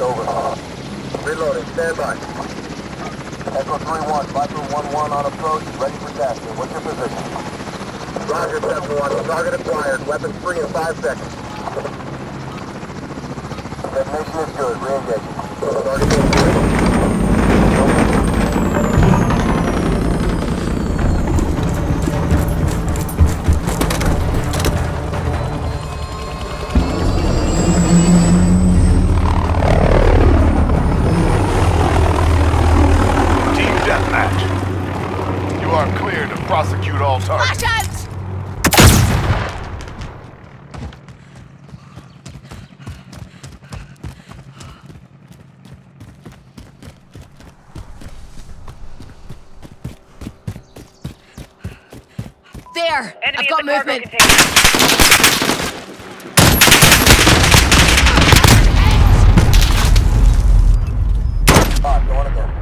over. Reloading, stand by. Echo 3-1, Viper 1-1 on approach, ready for tasking. What's your position? Roger, 7-1, target acquired, weapons free in 5 seconds. Detonation is good, re-engaging. Target There! Enemy I've got at the cargo movement. container. Ah, going again.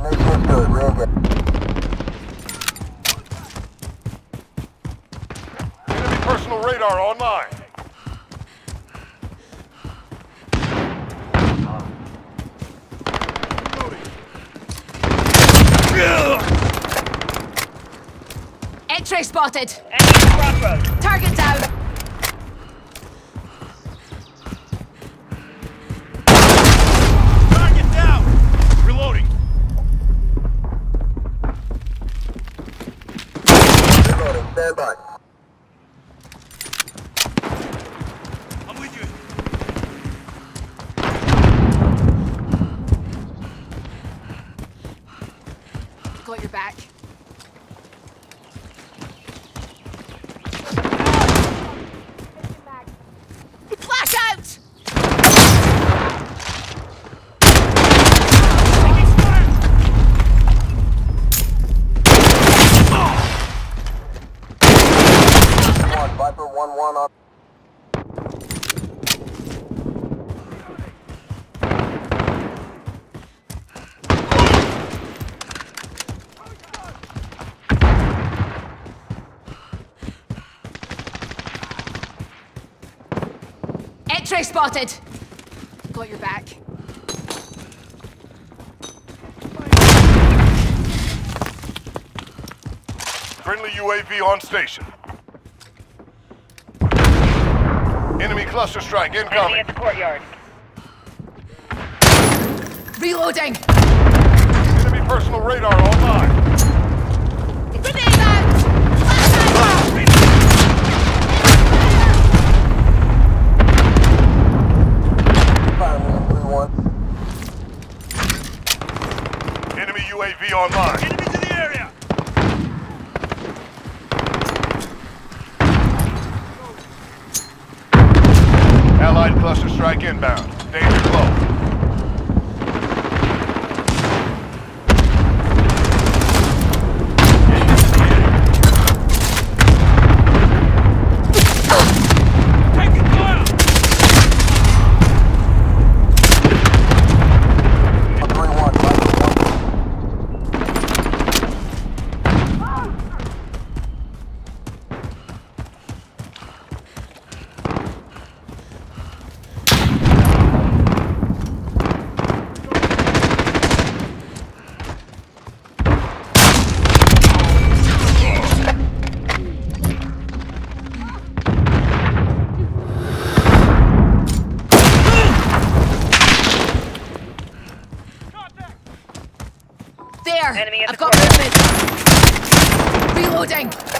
Detonation is good, re-engaging. Enemy personal radar online. X-ray spotted. Enemy at the crossroads. Target down. Got your back. Flash out! Viper 1-1 on... X-ray spotted. Got your back. Friendly UAV on station. Enemy cluster strike Enemy incoming. at the courtyard. Reloading. Enemy personal radar online. Allied cluster strike inbound. Danger low. I've got movement. Reloading.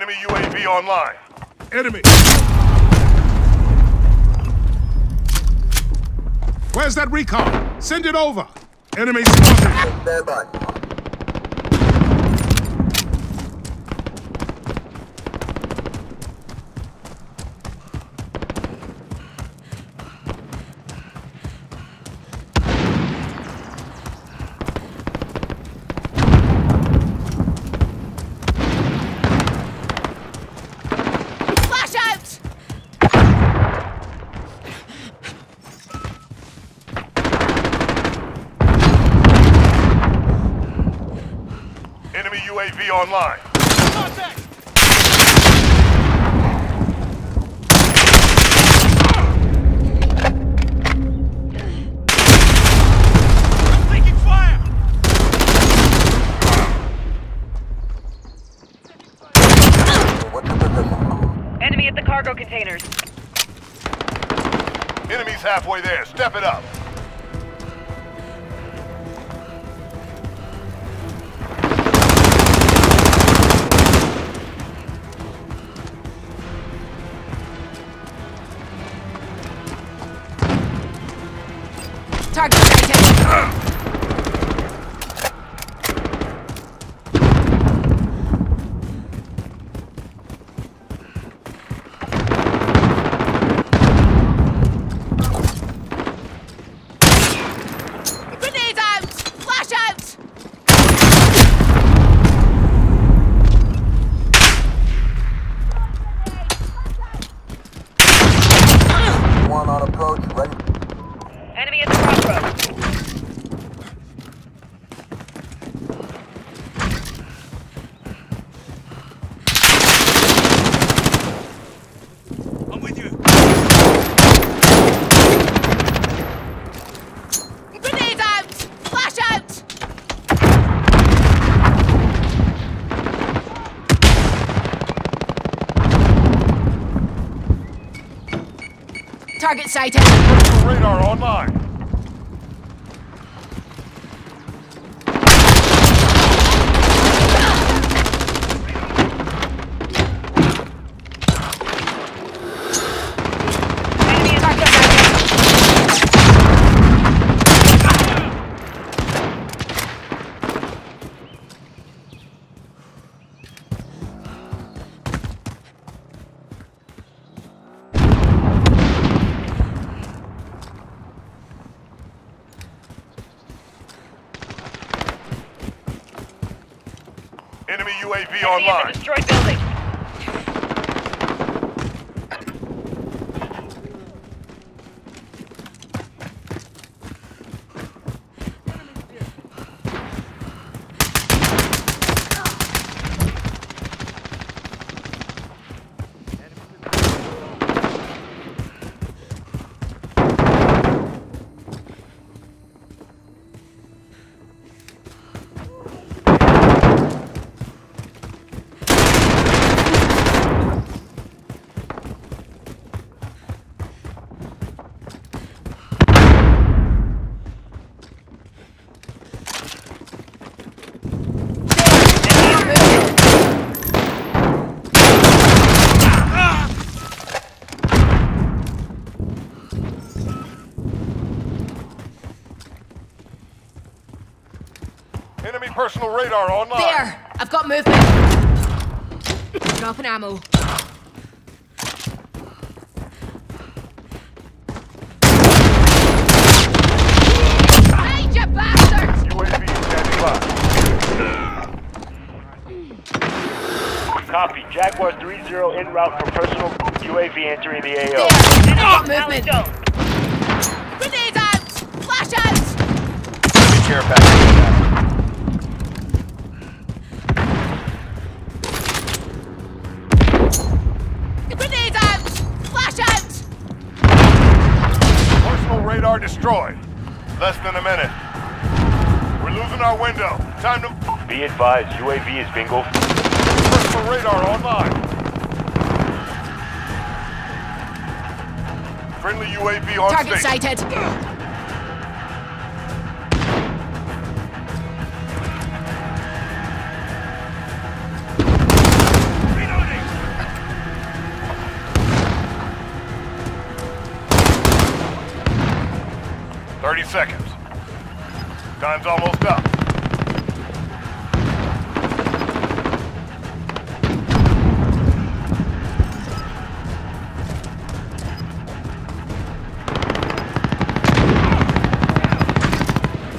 Enemy UAV online. Enemy. Where's that recon? Send it over. Enemy spotted. Stand by. Flash out! Enemy UAV online. What's your position? Enemy at the cargo containers. Enemy's halfway there. Step it up. Target sighted. Grenade out! Flash out! One on approach, ready. Enemy at the crossroads. Grenade out! Flash out! Target sighted. Radar online. UAV online. destroyed building. Enemy personal radar online. There! I've got movement. Dropping ammo. Hey, you! UAV standing by. Copy. Jaguar 3-0 en route for personal UAV entering the AO. I've got Enemy movement. Stone. Grenade out! Flash out! Care back. Grenade out! Flash out! Personal radar destroyed. Less than a minute. We're losing our window. Time to... Be advised, UAV is bingo. Personal radar online. Friendly UAV on Target station. sighted. Seconds. Time's almost up.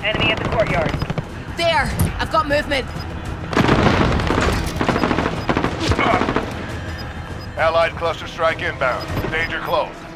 Enemy at the courtyard. There! I've got movement. Allied cluster strike inbound. Danger close.